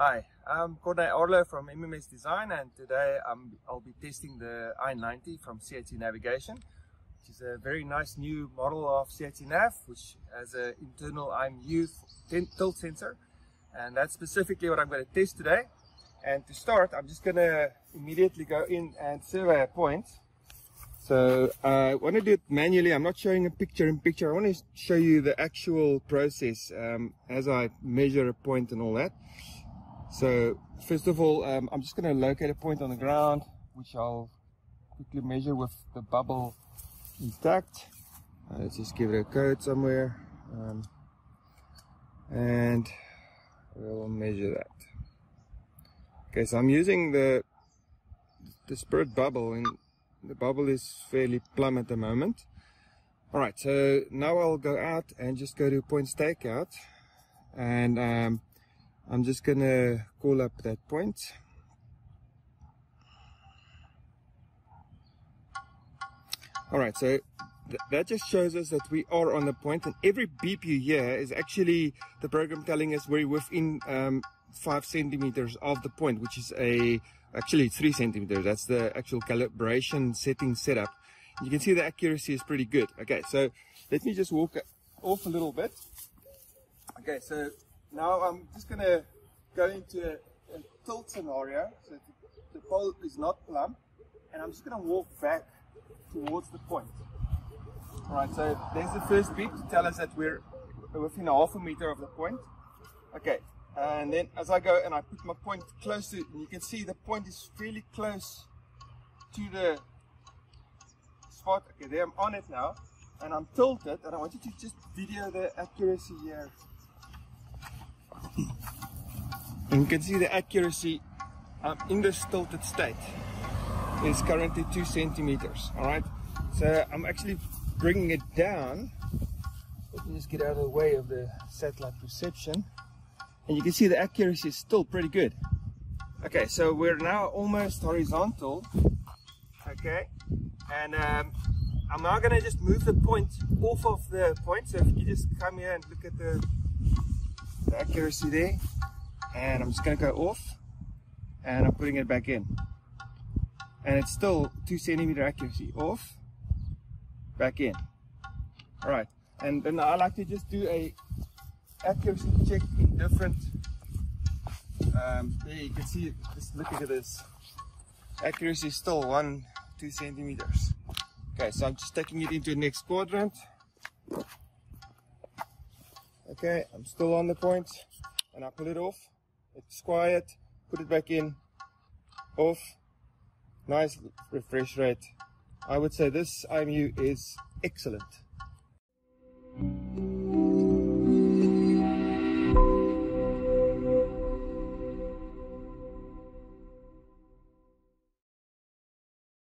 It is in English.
I'm Corné Arlo from MMS Design and today um, I'll be testing the i90 from CHC Navigation which is a very nice new model of CHC Nav which has an internal IMU tilt sensor and that's specifically what I'm going to test today and to start I'm just going to immediately go in and survey a point so uh, I want to do it manually. I'm not showing a picture in picture. I want to show you the actual process um, as I measure a point and all that. So first of all, um, I'm just going to locate a point on the ground, which I'll quickly measure with the bubble intact. Uh, let's just give it a code somewhere. Um, and we'll measure that. Okay, so I'm using the the spirit bubble and the bubble is fairly plumb at the moment. Alright, so now I'll go out and just go to point stakeout and um, I'm just gonna call up that point. Alright, so th that just shows us that we are on the point and every beep you hear is actually the program telling us we're within um, 5 centimeters of the point, which is a actually 3 centimeters. That's the actual calibration setting setup. You can see the accuracy is pretty good. Okay, so let me just walk off a little bit. Okay, so now I'm just going to go into a, a, tilt scenario. So the, the pole is not plumb. And I'm just going to walk back towards the point. Alright, so there's the first beep to tell us that we're within a half a meter of the point. Okay, and then as I go and I put my point close to it, and you can see the point is fairly close to the spot. Okay, there I'm on it now, and I'm tilted, and I want you to just video the accuracy here. And you can see the accuracy um, in this tilted state is currently two centimeters. All right, so I'm actually bringing it down. Let me just get out of the way of the satellite reception. And you can see the accuracy is still pretty good. Okay, so we're now almost horizontal. Okay, and um, I'm now gonna just move the point off of the point. So if you just come here and look at the, accuracy there, and I'm just gonna go off, and I'm putting it back in. And it's still two centimeter accuracy. Off, back in. All right, and then I like to just do a accuracy check in different um, there you can see just look at this. Accuracy is still one two centimeters. Okay so I'm just taking it into the next quadrant Okay, I'm still on the point and I pull it off. It's quiet, put it back in, off. Nice refresh rate. I would say this IMU is excellent.